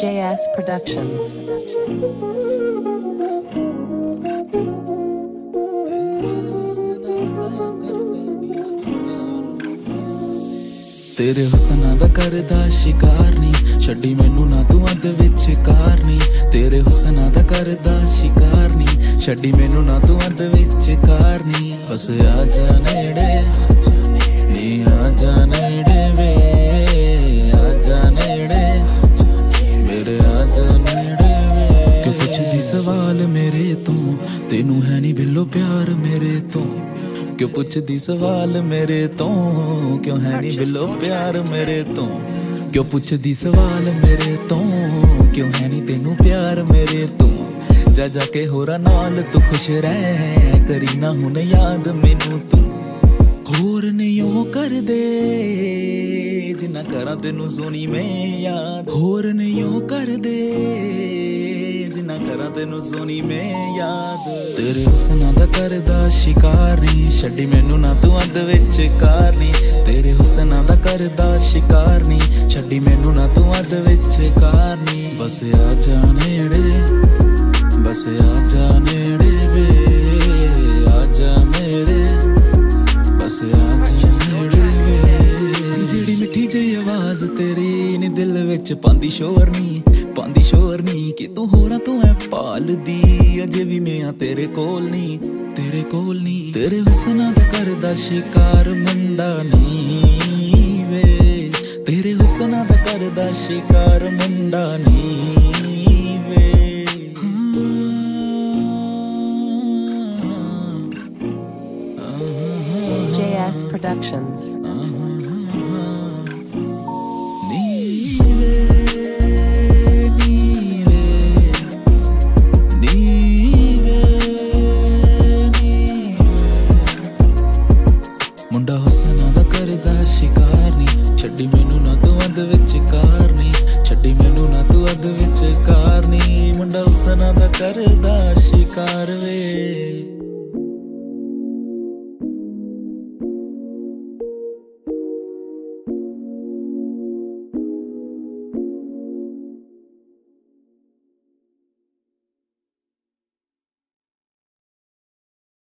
JS Productions. ਤੇਰੇ ਹੁਸਨਾਂ ਦਾ ਕਰਦਾ ਸ਼ਿਕਾਰ ਨਹੀਂ ਛੱਡੀ ਮੈਨੂੰ ਨਾ ਤੂੰ ਅੱਧ ਵਿੱਚ ਕਾਰ ਨਹੀਂ ਤੇਰੇ ਹੁਸਨਾਂ ਦਾ ਕਰਦਾ ਸ਼ਿਕਾਰ ਨਹੀਂ ਛੱਡੀ ਮੈਨੂੰ ਨਾ ਤੂੰ ਅੰਤ ਵਿੱਚ ਕਾਰ ਬਸ ਆ ਜਾ ਨੇੜੇ, ਨੀ ਆ ਜਾ ਨੇੜੇ ਵੇ। ਆ ਜਾ ਨੇੜੇ, ਮੇਰੇ ਆ ਜਾ ਨੇੜੇ ਵੇ। ਕਿਉਂ ਪੁੱਛਦੀ ਸਵਾਲ ਮੇਰੇ ਤੋਂ? ਤੈਨੂੰ ਹੈ ਨਹੀਂ ਬਿੱਲੋ ਪਿਆਰ ਮੇਰੇ ਤੋਂ। ਕਿਉਂ ਪੁੱਛਦੀ ਸਵਾਲ ਮੇਰੇ ਤੋਂ? ਕਿਉਂ ਹੈ ਨਹੀਂ ਬਿੱਲੋ ਪਿਆਰ ਮੇਰੇ ਤੋਂ? ਕਿਉਂ ਪੁੱਛਦੀ ਸਵਾਲ ਮੇਰੇ ਤੋਂ? ਕਿਉਂ ਹੈ ਨਹੀਂ ਤੈਨੂੰ ਪਿਆਰ ਮੇਰੇ ਤੋਂ? ਜਾ ਜਾ ਕੇ ਹੋਰਾਂ ਨਾਲ ਤੂੰ ਖੁਸ਼ ਰਹਿ। ਕਰੀ ਨਾ ਹੁਣ ਯਾਦ ਮੈਨੂੰ ਤੂੰ। ਹੋਰ ਨਹੀਂ ਕਰਦੇ ਜਿੰਨਾ ਕਰਾਂ ਤੈਨੂੰ ਸੋਨੀ ਮੈਂ ਯਾਦ। ਹੋਰ ਨਹੀਂ ਉਹ ਕਰਦੇ ਜਿੰਨਾ ਕਰਾਂ ਤੈਨੂੰ ਸੋਨੀ ਮੈਂ ਯਾਦ। ਤੇਰੇ ਹੁਸਨਾਂ ਦਾ ਕਰਦਾ ਸ਼ਿਕਾਰ ਨਹੀਂ ਛੱਡੀ ਮੈਨੂੰ ਨਾ ਤੂੰ ਅੱਧ ਵਿੱਚ ਕਾਰ ਨਹੀਂ ਤੇਰੇ ਹੁਸਨਾਂ ਦਾ ਕਰਦਾ ਸ਼ਿਕਾਰ ਨਹੀਂ ਛੱਡੀ ਮੈਨੂੰ ਨਾ ਤੂੰ ਅੱਧ ਵਿੱਚ ਕਾਰ ਨਹੀਂ ਬਸ ਆ ਜਾ ਨੇੜੇ। ਬਸ ਆ ਨੇੜੇ ਵੇ ਆ ਮੇਰੇ। ਬਸ ਆ ਨੇੜੇ ਵੇ। ਜਿਹੜੀ ਮਿੱਠੀ ਜਿਹੀ ਆਵਾਜ਼ ਤੇਰੀ ਨੇ ਦਿਲ ਵਿੱਚ ਪਾਉਂਦੀ ਸ਼ੋਰ ਨਹੀਂ ਪਾਉਂਦੀ ਸ਼ੋਰ ਨਹੀਂ ਕਿ ਤੂੰ ਹੋਰਾਂ ਤੋਂ ਐ ਪਾਲਦੀ। ਅਜੇ ਵੀ ਮੈਂ ਤੇਰੇ ਕੋਲ ਨਹੀਂ ਤੇਰੇ ਕੋਲ ਨਹੀਂ ਤੇਰੇ ਹੁਸਨਾਂ ਦਾ ਕਰਦਾ ਸ਼ਿਕਾਰ ਮੁੰਡਾ ਨਹੀਂ ਵੇ। ਤੇਰੇ ਹੁਸਨਾਂ ਦਾ ਕਰਦਾ ਸ਼ਿਕਾਰ ਮੁੰਡਾ ਨਹੀਂ JS Productions. ਨੀਵੇ ਨੀਵੇ ਨੀਵੇ ਨੀਵੇ ਮੁੰਡਾ ਹੁਸਨਾਂ ਦਾ ਕਰਦਾ ਸ਼ਿਕਾਰ ਨਹੀਂ ਛੱਡੀ ਮੈਨੂੰ ਨਾ ਤੂੰ ਅੱਧ ਵਿੱਚ ਕਾਰ ਨਹੀਂ ਛੱਡੀ ਮੈਨੂੰ ਨਾ ਤੂੰ ਅੱਧ ਵਿੱਚ ਕਾਰ ਨਹੀਂ ਮੁੰਡਾ ਹੁਸਨਾਂ ਦਾ ਕਰਦਾ